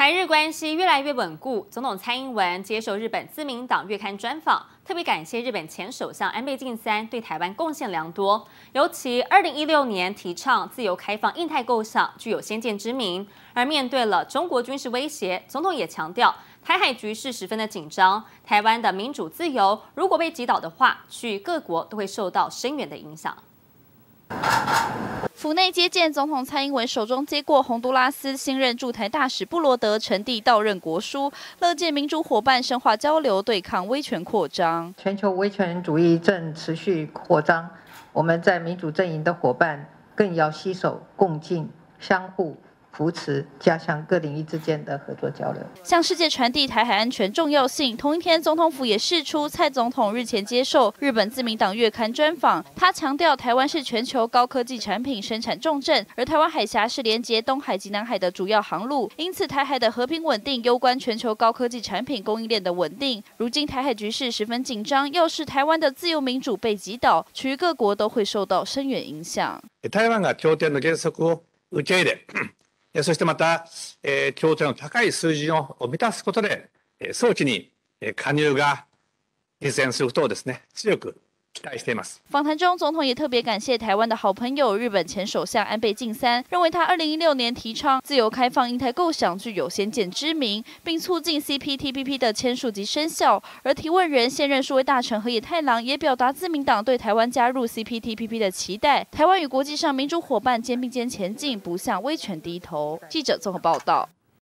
台日关系越来越稳固。总统蔡英文接受日本自民党月刊专访，特别感谢日本前首相安倍晋三对台湾贡献良多，尤其二零一六年提倡自由开放印太构想具有先见之明。而面对了中国军事威胁，总统也强调台海局势十分的紧张，台湾的民主自由如果被击倒的话，去各国都会受到深远的影响。府内接见总统蔡英文，手中接过洪都拉斯新任驻台大使布罗德呈递到任国书，乐见民主伙伴深化交流，对抗威权扩张。全球威权主义正持续扩张，我们在民主阵营的伙伴更要携手共进，相互。扶持加强各领域之间的合作交流，向世界传递台海安全重要性。同一天，总统府也释出蔡总统日前接受日本自民党月刊专访，他强调台湾是全球高科技产品生产重镇，而台湾海峡是连接东海及南海的主要航路，因此台海的和平稳定攸关全球高科技产品供应链的稳定。如今台海局势十分紧张，要是台湾的自由民主被击倒，其余各国都会受到深远影响。台湾が協定の原則を受け入れ そしてまた、え、協定の高い水準を満たすことで、早期に加入が実現することをですね、強く访谈中，总统也特别感谢台湾的好朋友日本前首相安倍晋三，认为他二零一六年提倡自由开放印太构想具有先见之明，并促进 CPTPP 的签署及生效。而提问人现任数位大臣河野太郎也表达自民党对台湾加入 CPTPP 的期待，台湾与国际上民主伙伴肩并肩前进，不向威权低头。记者综合报道。